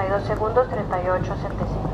32 segundos, 38, 75.